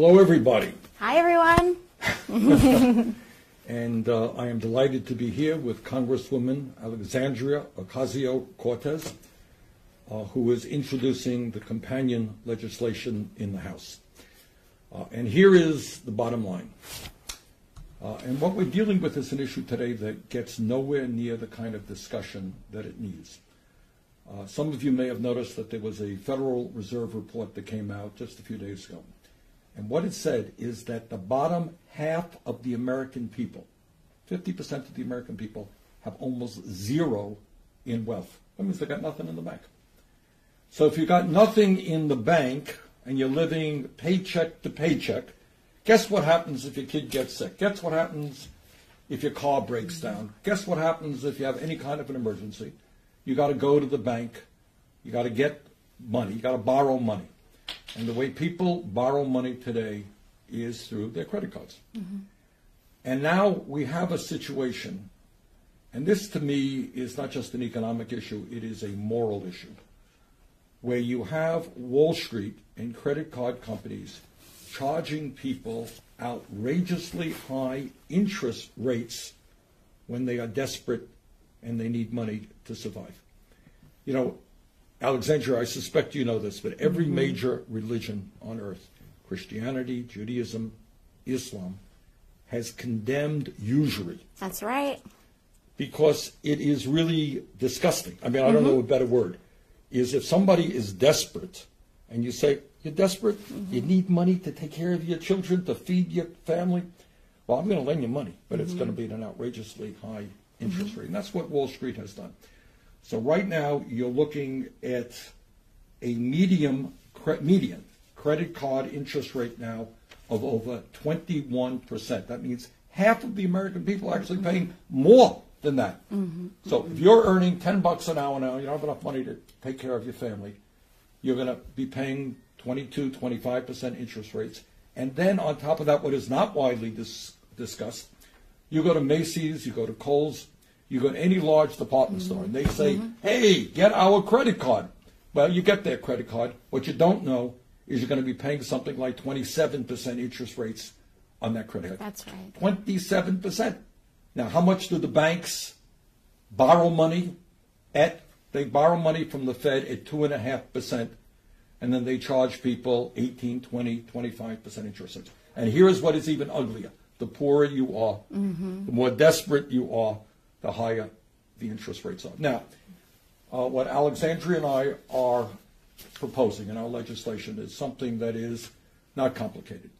Hello, everybody. Hi, everyone. And uh, I am delighted to be here with Congresswoman Alexandria Ocasio Cortez, uh, who is introducing the companion legislation in the House. Uh, and here is the bottom line. Uh, and what we're dealing with is an issue today that gets nowhere near the kind of discussion that it needs. Uh, some of you may have noticed that there was a Federal Reserve report that came out just a few days ago. And what it said is that the bottom half of the American people, 50% of the American people, have almost zero in wealth. That means they've got nothing in the bank. So if you've got nothing in the bank and you're living paycheck to paycheck, guess what happens if your kid gets sick? Guess what happens if your car breaks down? Guess what happens if you have any kind of an emergency? You got to go to the bank. You got to get money. You got to borrow money. And the way people borrow money today is through their credit cards. Mm-hmm. And now we have a situation, and this to me is not just an economic issue, it is a moral issue, where you have Wall Street and credit card companies charging people outrageously high interest rates when they are desperate and they need money to survive. You know, Alexandria, I suspect you know this, but every mm-hmm. major religion on earth, Christianity, Judaism, Islam, has condemned usury That's right. because it is really disgusting. I mean, I don't know mm-hmm. a better word. Is if somebody is desperate and you say, You're desperate, mm-hmm. you need money to take care of your children, to feed your family. Well, I'm going to lend you money, but it's going to be at an outrageously high interest rate. And that's what Wall Street has done. So right now, you're looking at a medium, cre- median credit card interest rate now of over 21%. That means half of the American people are actually paying more than that. Mm-hmm. So if you're earning 10 bucks an hour now, you don't have enough money to take care of your family, you're going to be paying 22, 25% interest rates. And then on top of that, what is not widely dis- discussed, you go to Macy's, you go to Kohl's, you go to any large department store, and they mm-hmm. say, mm-hmm. hey, get our credit card. Well, you get their credit card. What you don't know is you're going to be paying something like 27% interest rates on that credit card. That's right. 27%. Now, how much do the banks borrow money at? They borrow money from the Fed at 2.5%, and then they charge people 18, 20, 25% interest rates. And here's what is even uglier. The poorer you are, mm-hmm. the more desperate you are, the higher the interest rates are. Now, uh, what Alexandria and I are proposing in our legislation is something that is not complicated.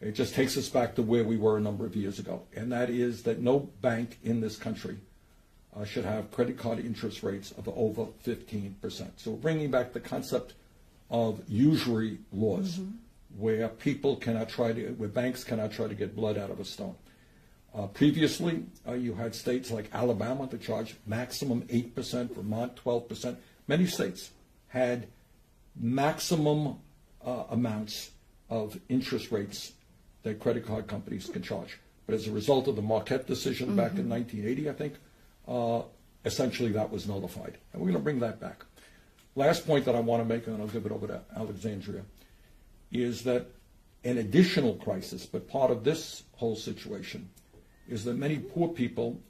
It just takes us back to where we were a number of years ago, and that is that no bank in this country uh, should have credit card interest rates of over 15%. So we're bringing back the concept of usury laws, where people cannot try to, where banks cannot try to get blood out of a stone. Uh, previously, uh, you had states like Alabama that charged maximum 8%, Vermont 12%. Many states had maximum uh, amounts of interest rates that credit card companies can charge. But as a result of the Marquette decision back in 1980, I think, uh, essentially that was nullified. And we're going to bring that back. Last point that I want to make, and I'll give it over to Alexandria, is that an additional crisis, but part of this whole situation, is that many poor people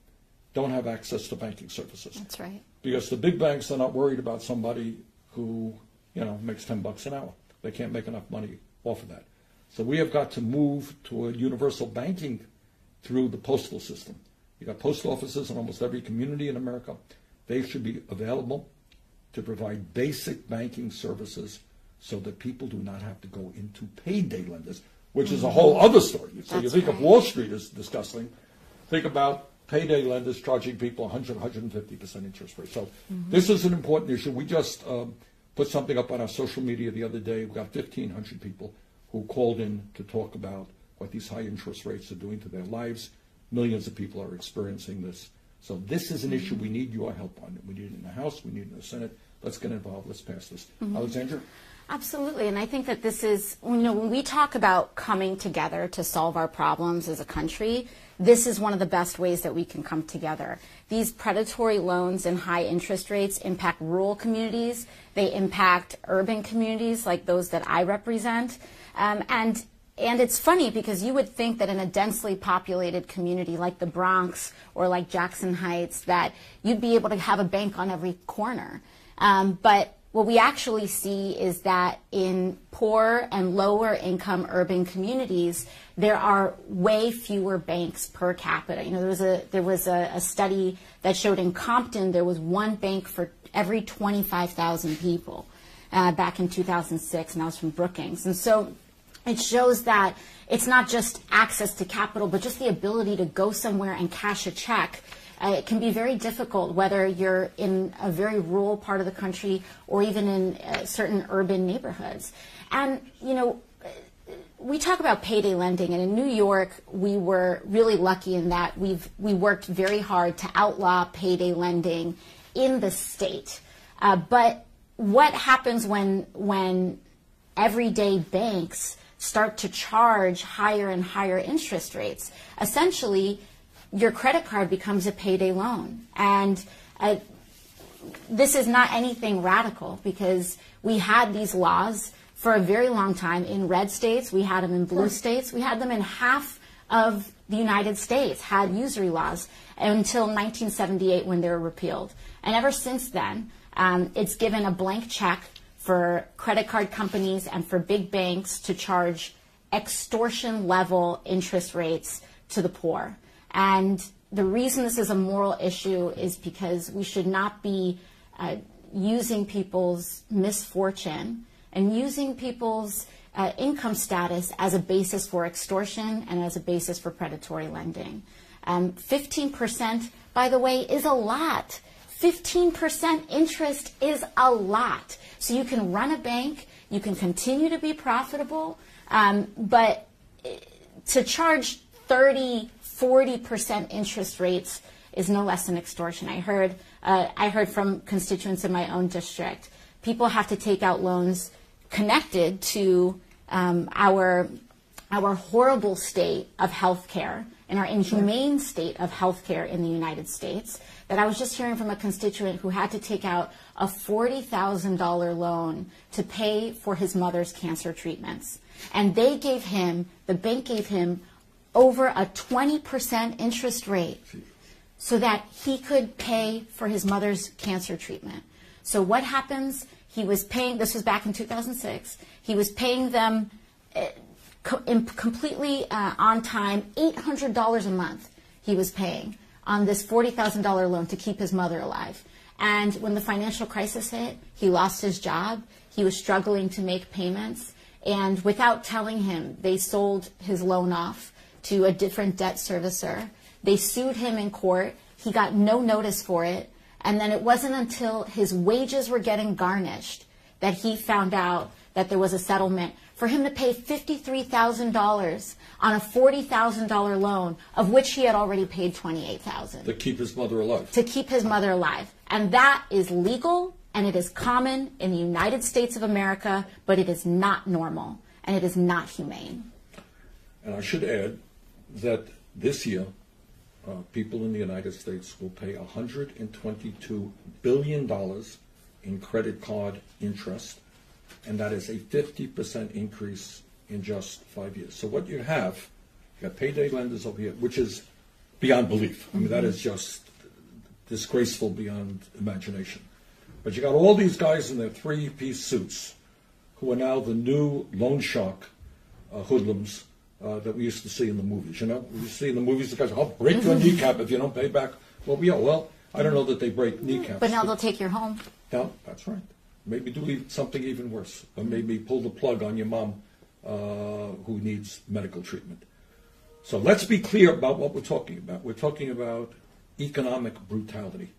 don't have access to banking services. That's right. because the big banks are not worried about somebody who you know makes 10 bucks an hour. They can't make enough money off of that. So we have got to move toward universal banking through the postal system. You got post offices in almost every community in america. They should be available to provide basic banking services so that people do not have to go into payday lenders which is a whole mm-hmm. other story. So you think of wall street as disgusting think about payday lenders charging people 100, 150% interest rate. So this is an important issue. We just um, put something up on our social media the other day. We got 1,500 people who called in to talk about what these high interest rates are doing to their lives. Millions of people are experiencing this. So this is an issue we need your help on. We need it in the House, we need it in the Senate. let's get involved. Let's pass this. Alexandra? Absolutely. And I think that this is, you know, when we talk about coming together to solve our problems as a country, this is one of the best ways that we can come together. These predatory loans and high interest rates impact rural communities. They impact urban communities like those that I represent. Um, and and it's funny because you would think that in a densely populated community like the Bronx or like Jackson Heights that you'd be able to have a bank on every corner. Um, but what we actually see is that in poor and lower income urban communities, there are way fewer banks per capita. You know, there was a there was a, a study that showed in Compton there was one bank for every 25,000 people uh, back in 2006, and that was from Brookings. And so it shows that it's not just access to capital, but just the ability to go somewhere and cash a check. Uh, it can be very difficult whether you're in a very rural part of the country or even in uh, certain urban neighborhoods. And, you know, we talk about payday lending, and in New York, we were really lucky in that we've we worked very hard to outlaw payday lending in the state. Uh, but what happens when when everyday banks start to charge higher and higher interest rates. Essentially, your credit card becomes a payday loan. And uh, this is not anything radical because we had these laws for a very long time in red states, we had them in blue states, we had them in half of the United States had usury laws until 1978 when they were repealed. And ever since then, um, it's given a blank check for credit card companies and for big banks to charge extortion level interest rates to the poor. And the reason this is a moral issue is because we should not be uh, using people's misfortune and using people's uh, income status as a basis for extortion and as a basis for predatory lending. Um, 15%, by the way, is a lot. 15% interest is a lot. So you can run a bank, you can continue to be profitable, um, but eh, to charge 30, 40% interest rates is no less than extortion. I heard, uh, I heard from constituents in my own district, people have to take out loans connected to um, our, our horrible state of health care and our inhumane state of health care in the United States that I was just hearing from a constituent who had to take out a $40,000 loan to pay for his mother's cancer treatments. And they gave him, the bank gave him over a 20% interest rate so that he could pay for his mother's cancer treatment. So what happens? He was paying, this was back in 2006, he was paying them uh, completely uh, on time, $800 a month he was paying on this $40,000 loan to keep his mother alive. And when the financial crisis hit, he lost his job. He was struggling to make payments. And without telling him, they sold his loan off to a different debt servicer. They sued him in court. He got no notice for it. And then it wasn't until his wages were getting garnished that he found out that there was a settlement for him to pay $53,000 on a $40,000 loan, of which he had already paid $28,000. To keep his mother alive. To keep his mother alive. And that is legal and it is common in the United States of America, but it is not normal and it is not humane. And I should add that this year, uh, people in the United States will pay $122 billion in credit card interest and that is a 50% increase in just five years. So what you have, you got payday lenders over here, which is beyond belief. I mean, that is just disgraceful beyond imagination. But you got all these guys in their three-piece suits who are now the new loan shark uh, hoodlums uh, that we used to see in the movies. You know, we see in the movies the guys, "I'll break your kneecap if you don't pay back." Well, yeah, well, I don't know that they break kneecaps. But now they'll take your home. No, that's right. Maybe do something even worse, or maybe pull the plug on your mom uh, who needs medical treatment. So let's be clear about what we're talking about. We're talking about economic brutality.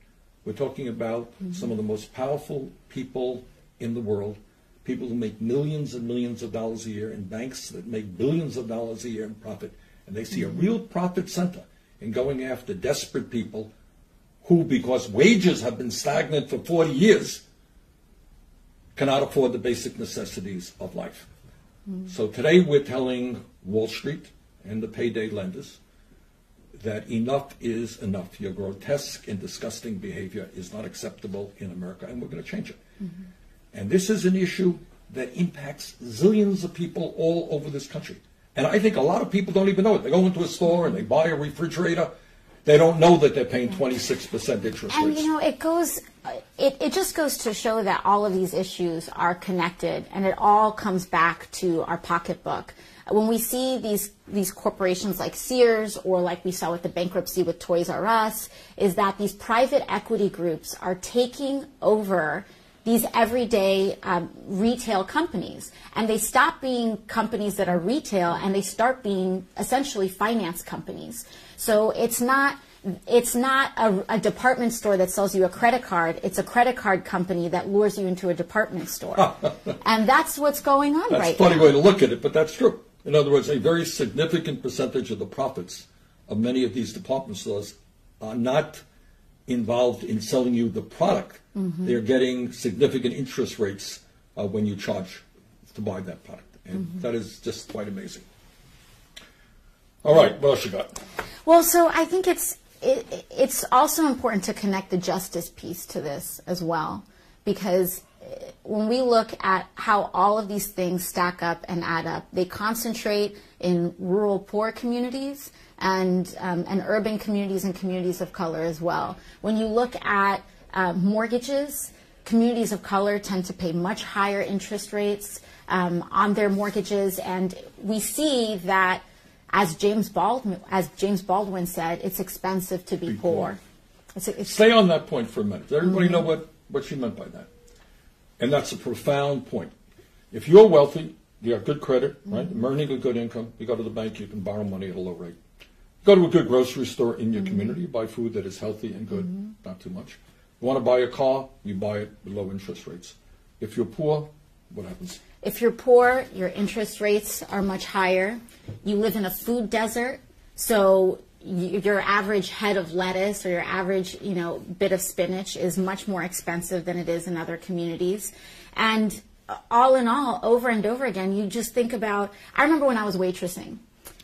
We're talking about mm-hmm. some of the most powerful people in the world, people who make millions and millions of dollars a year in banks that make billions of dollars a year in profit. And they see mm-hmm. a real profit center in going after desperate people who, because wages have been stagnant for 40 years, cannot afford the basic necessities of life. So today we're telling Wall Street and the payday lenders that enough is enough. Your grotesque and disgusting behavior is not acceptable in America, and we're going to change it. And this is an issue that impacts zillions of people all over this country. And I think a lot of people don't even know it. They go into a store and they buy a refrigerator. They don't know that they're paying 26% interest And rates. you know, it goes, it, it just goes to show that all of these issues are connected, and it all comes back to our pocketbook. When we see these these corporations like Sears, or like we saw with the bankruptcy with Toys R Us, is that these private equity groups are taking over these everyday um, retail companies, and they stop being companies that are retail, and they start being essentially finance companies. So it's not it's not a, a department store that sells you a credit card. It's a credit card company that lures you into a department store, and that's what's going on That's right a funny now. way to look at it, but that's true. In other words, a very significant percentage of the profits of many of these department stores are not involved in selling you the product. Mm-hmm. They're getting significant interest rates uh, when you charge to buy that product. And Mm-hmm. that is just quite amazing. All right, what else you got? Well, so I think it's it, it's also important to connect the justice piece to this as well, because eh, when we look at how all of these things stack up and add up, they concentrate in rural poor communities and um, and urban communities and communities of color as well. When you look at uh, mortgages, communities of color tend to pay much higher interest rates um, on their mortgages, and we see that as James Baldwin, as James Baldwin said, it's expensive to be, Be poor. poor. It's, it's, Stay on that point for a minute. Does everybody Mm-hmm. know what, what she meant by that? And that's a profound point. If you're wealthy, you have good credit, right? Mm-hmm. You're earning a good income, you go to the bank, you can borrow money at a low rate. Go to a good grocery store in Mm-hmm. your community, buy food that is healthy and good, not too much. You want to buy a car, you buy it with low interest rates. If you're poor, what happens? if you're poor, your interest rates are much higher. You live in a food desert, so your average head of lettuce or your average, you know, bit of spinach is much more expensive than it is in other communities. And uh, all in all, over and over again, you just think about. I remember when I was waitressing,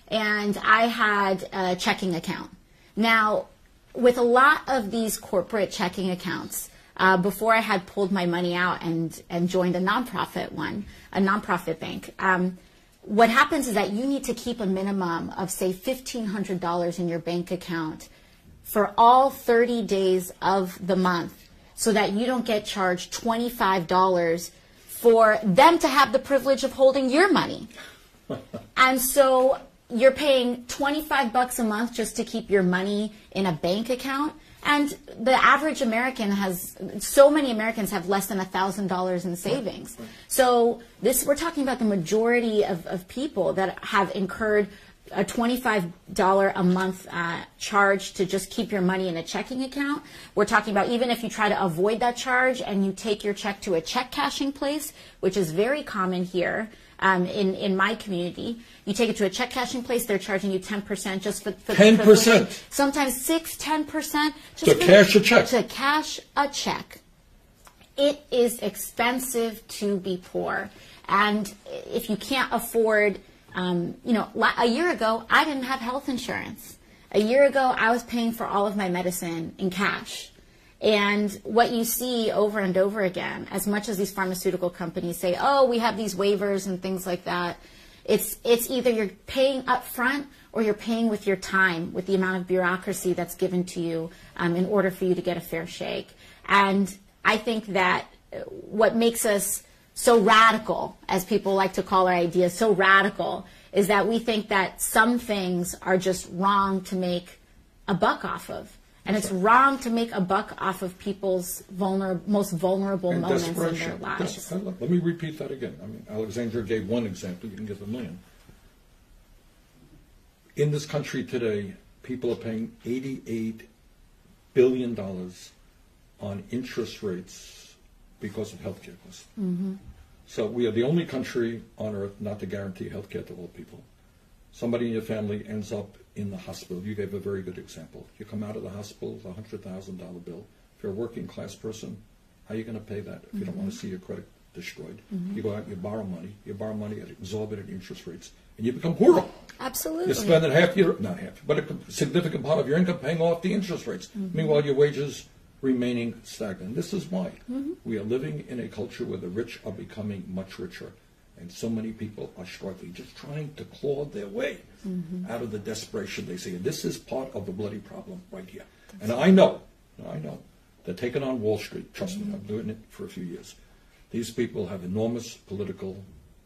and I had a checking account. Now, with a lot of these corporate checking accounts, uh, before I had pulled my money out and, and joined a nonprofit one, a nonprofit bank, um, what happens is that you need to keep a minimum of, say, $1,500 in your bank account for all 30 days of the month so that you don't get charged $25 for them to have the privilege of holding your money. And so you're paying 25 bucks a month just to keep your money in a bank account. And the average American has, so many Americans have less than $1,000 in savings. So this, we're talking about the majority of, of people that have incurred a $25 a month uh, charge to just keep your money in a checking account. We're talking about even if you try to avoid that charge and you take your check to a check cashing place, which is very common here um, in, in my community. You take it to a check cashing place, they're charging you 10% just for, for the 10%? privilege. Sometimes 6 10% just To for cash a check. To cash a check. It is expensive to be poor. And if you can't afford, um, you know, a year ago, I didn't have health insurance. A year ago, I was paying for all of my medicine in cash. And what you see over and over again, as much as these pharmaceutical companies say, oh, we have these waivers and things like that, it's, it's either you're paying up front or you're paying with your time, with the amount of bureaucracy that's given to you um, in order for you to get a fair shake. And I think that uh, what makes us so radical, as people like to call our ideas, so radical, is that we think that some things are just wrong to make a buck off of. And it's wrong to make a buck off of people's most vulnerable And moments in their lives. Let me repeat that again. I mean, Alexandra gave one example. You can give a million. In this country today, people are paying $88 billion on interest rates because of healthcare costs. Mm-hmm. So we are the only country on earth not to guarantee healthcare to all people. Somebody in your family ends up in the hospital. You gave a very good example. You come out of the hospital with a hundred thousand dollar bill. If you're a working class person, how are you going to pay that if you don't want to see your credit destroyed. Mm-hmm. You go out and you borrow money. You borrow money at exorbitant interest rates, and you become poorer. Absolutely. You're spending half your, not half, but a significant part of your income paying off the interest rates. Mm-hmm. Meanwhile, your wages remaining stagnant. This is why Mm-hmm. we are living in a culture where the rich are becoming much richer, and so many people are struggling, just trying to claw their way Mm-hmm. out of the desperation they see. And this is part of the bloody problem right here. And I know, I know, they're taking on Wall Street, trust me, I'm doing it for a few years. These people have enormous political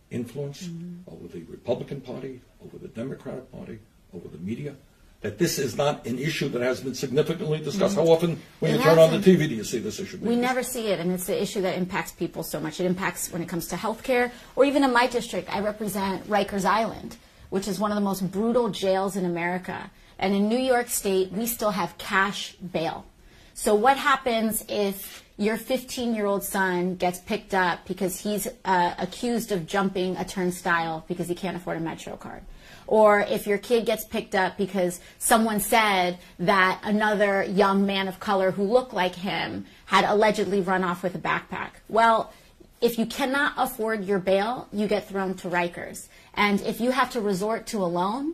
influence Mm-hmm. over the Republican Party, over the Democratic Party, over the media. That this is not an issue that has been significantly discussed. How often, when Mm-hmm. It you turn on the. TV, do you see this issue? We never see it, and it's the issue that impacts people so much. It impacts when it comes to healthcare, or even in my district, I represent Rikers Island, which is one of the most brutal jails in America. And in New York State, we still have cash bail. So what happens if your 15-year-old son gets picked up because he's uh, accused of jumping a turnstile because he can't afford a Metro card? Or if your kid gets picked up because someone said that another young man of color who looked like him had allegedly run off with a backpack. Well, if you cannot afford your bail, you get thrown to Rikers. And if you have to resort to a loan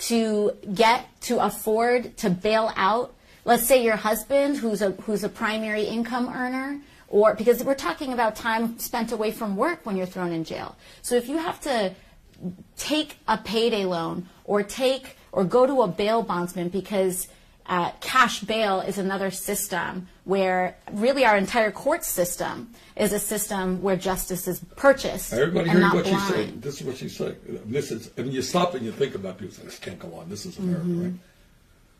to get to afford to bail out, let's say your husband who's a who's a primary income earner or because we're talking about time spent away from work when you're thrown in jail. So if you have to take a payday loan or take or go to a bail bondsman because uh, cash bail is another system where really our entire court system is a system where justice is purchased Everybody not what she's saying. This is what she's saying. This is, I mean, you stop and you think about people say, this can't go on. This is America, Mm-hmm. right?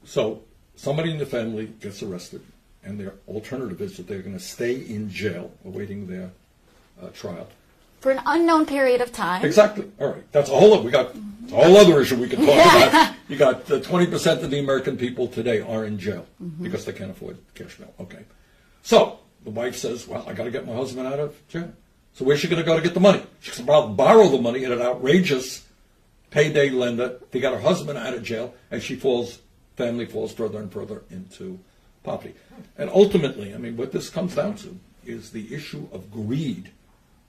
So somebody in the family gets arrested, and their alternative is that they're going to stay in jail awaiting their uh, trial. For an unknown period of time. Exactly. All right. That's a whole. We got a whole other issue we can talk Yeah. about. You got the twenty percent of the American people today are in jail mm-hmm. because they can't afford cash bail. Okay. So the wife says, "Well, I got to get my husband out of jail." So where's she going to go to get the money? She's about to borrow the money at an outrageous payday lender to get her husband out of jail, and she falls. Family falls further and further into poverty. And ultimately, I mean, what this comes down to is the issue of greed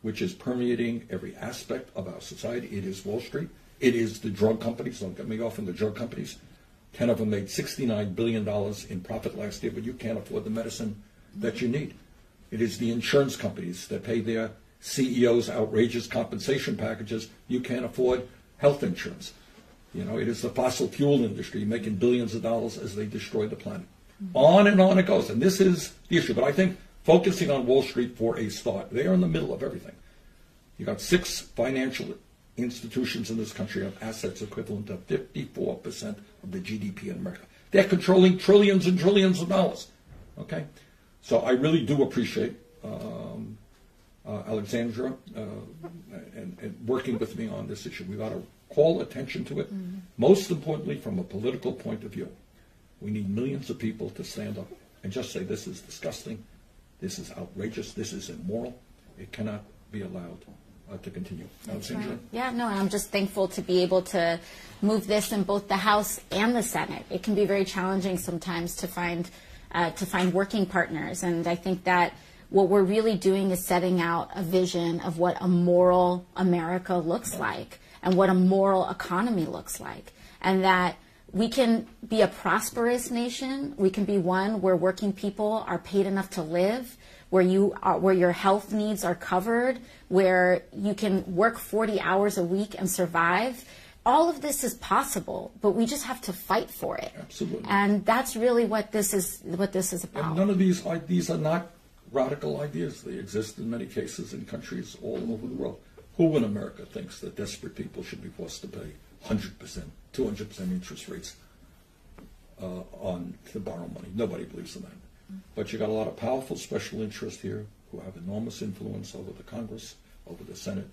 which is permeating every aspect of our society. It is Wall Street. It is the drug companies. Don't get me off on the drug companies. Ten of them made $69 billion in profit last year, but you can't afford the medicine that you need. It is the insurance companies that pay their CEOs outrageous compensation packages. You can't afford health insurance. You know, it is the fossil fuel industry making billions of dollars as they destroy the planet. Mm-hmm. On and on it goes. And this is the issue. But I think focusing on Wall Street for a start, they are in the middle of everything. You got six financial institutions in this country have assets equivalent to 54% of the GDP in America. They're controlling trillions and trillions of dollars. Okay? So I really do appreciate um, uh, Alexandra uh, and, and working with me on this issue. We've got to call attention to it. Most importantly, from a political point of view, we need millions of people to stand up and just say this is disgusting, this is outrageous, this is immoral. It cannot be allowed uh, to continue. Alexandra? Yeah, no, and I'm just thankful to be able to move this in both the House and the Senate. It can be very challenging sometimes to find uh, to find working partners, and I think that what we're really doing is setting out a vision of what a moral America looks like and what a moral economy looks like, and that we can be a prosperous nation. We can be one where working people are paid enough to live, where you are, where your health needs are covered, where you can work 40 hours a week and survive. All of this is possible, but we just have to fight for it. Absolutely. And that's really what this is what this is And about. none of these i- these are not radical ideas. They exist in many cases in countries all over the world. Who in America thinks that desperate people should be forced to pay 100%, 200% interest rates uh, on to borrow money? Nobody believes in that. But you got a lot of powerful special interests here who have enormous influence over the Congress, over the Senate,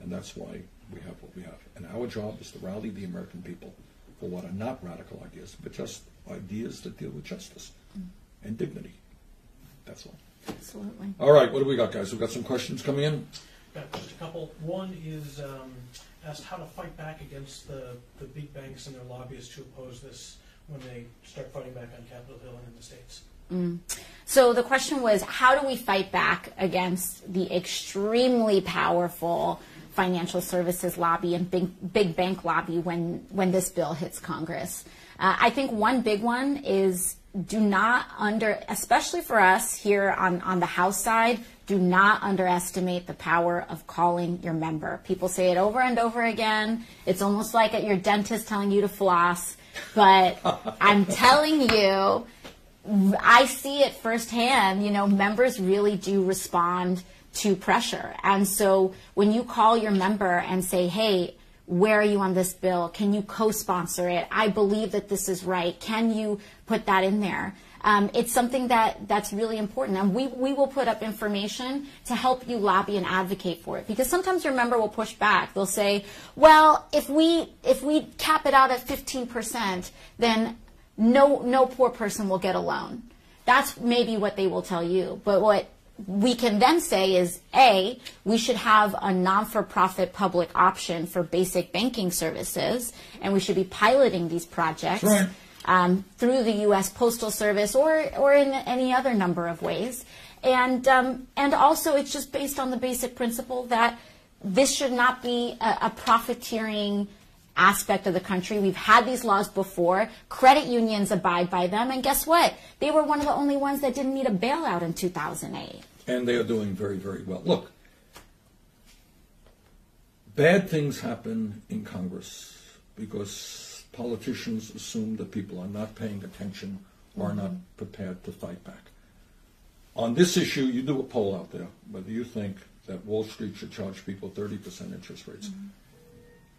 and that's why we have what we have. And our job is to rally the American people for what are not radical ideas, but just ideas that deal with justice and dignity. That's all. Absolutely. All right, what do we got, guys? We've got some questions coming in. Got just a couple. One is um, asked how to fight back against the, the big banks and their lobbyists to oppose this. when they start fighting back on Capitol Hill and in the states. So the question was, how do we fight back against the extremely powerful financial services lobby and big, big bank lobby when, when this bill hits Congress? Uh, I think one big one is do not under, especially for us here on, on the House side, do not underestimate the power of calling your member. People say it over and over again. It's almost like at your dentist telling you to floss. But I'm telling you, I see it firsthand. You know, members really do respond to pressure. And so when you call your member and say, hey, where are you on this bill? Can you co sponsor it? I believe that this is right. Can you put that in there? Um, it's something that, that's really important. And we, we will put up information to help you lobby and advocate for it. Because sometimes your member will push back. They'll say, well, if we, if we cap it out at 15%, then no, no poor person will get a loan. That's maybe what they will tell you. But what we can then say is A, we should have a non for profit public option for basic banking services, and we should be piloting these projects Right. um, through the U.S. Postal Service or, or in any other number of ways. And, um, and also, it's just based on the basic principle that this should not be a, a profiteering aspect of the country. We've had these laws before. Credit unions abide by them. And guess what? They were one of the only ones that didn't need a bailout in 2008. and they are doing very, very well. Look, bad things happen in Congress because politicians assume that people are not paying attention or are not prepared to fight back. On this issue, you do a poll out there whether you think that Wall Street should charge people 30% interest rates. Mm-hmm.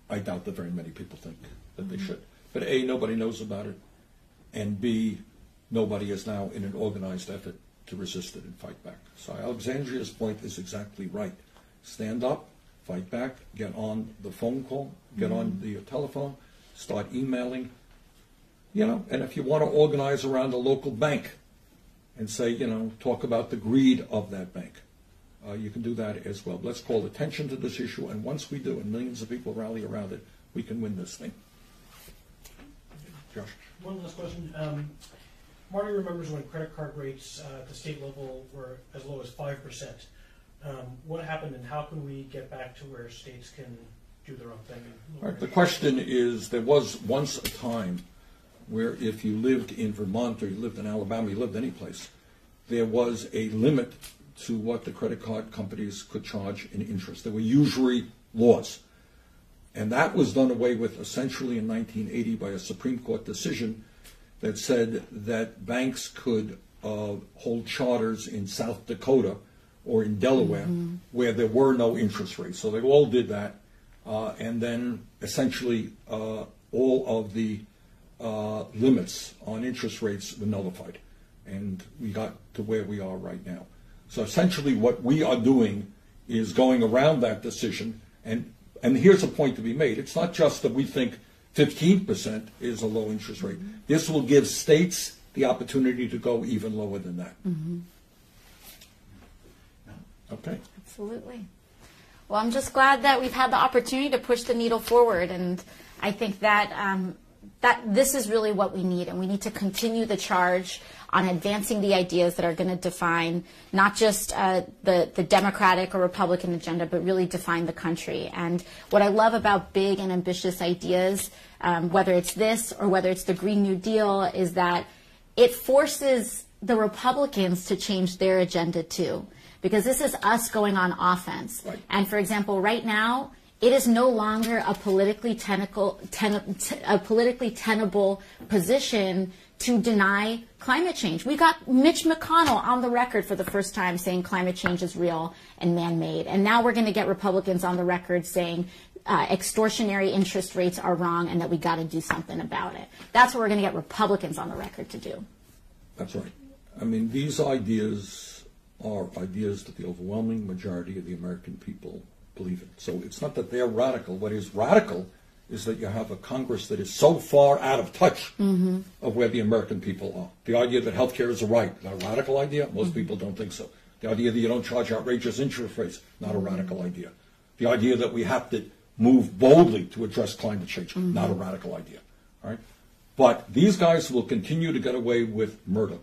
I doubt that very many people think that they mm-hmm. should. But A, nobody knows about it, and B, nobody is now in an organized effort to resist it and fight back. So Alexandria's point is exactly right. Stand up, fight back, get on the phone call, get on mm-hmm. the telephone, start emailing, you know, and if you want to organize around a local bank and say, you know, talk about the greed of that bank, uh, you can do that as well. Let's call attention to this issue, and once we do, and millions of people rally around it, we can win this thing. Josh? One last question. Um, Marty remembers when credit card rates uh, at the state level were as low as five percent. Um, what happened, and how can we get back to where states can do their own thing? right, the question is, there was once a time where if you lived in Vermont or you lived in Alabama, you lived any place, there was a limit to what the credit card companies could charge in interest. There were usury laws. And that was done away with essentially in 1980 by a Supreme Court decision that said that banks could uh, hold charters in South Dakota or in Delaware where there were no interest rates. So they all did that. Uh, and then essentially uh, all of the uh, limits on interest rates were nullified. And we got to where we are right now. So essentially what we are doing is going around that decision. And, and here's a point to be made. It's not just that we think 15% is a low interest rate. This will give states the opportunity to go even lower than that. Okay. Absolutely. Well, I'm just glad that we've had the opportunity to push the needle forward, and I think that um, that this is really what we need, and we need to continue the charge on advancing the ideas that are going to define not just uh, the the Democratic or Republican agenda, but really define the country. And what I love about big and ambitious ideas, um, whether it's this or whether it's the Green New Deal, is that it forces the Republicans to change their agenda too. Because this is us going on offense. Right. And for example, right now, it is no longer a politically tenable, ten, a politically tenable position to deny climate change. We got Mitch McConnell on the record for the first time saying climate change is real and man-made. And now we're going to get Republicans on the record saying uh, extortionary interest rates are wrong and that we got to do something about it. That's what we're going to get Republicans on the record to do. That's right. I mean, these ideas are ideas that the overwhelming majority of the American people believe it. So it's not that they're radical. What is radical is that you have a Congress that is so far out of touch mm-hmm. of where the American people are. The idea that health care is a right, not a radical idea. Most mm-hmm. people don't think so. The idea that you don't charge outrageous interest rates, not a radical idea. The idea that we have to move boldly to address climate change, mm-hmm. not a radical idea. All right? But these guys will continue to get away with murder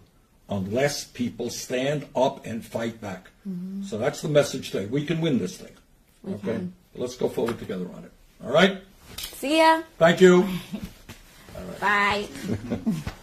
unless people stand up and fight back. So that's the message today. We can win this thing. Okay? Let's go forward together on it. All right? See ya. Thank you. Bye.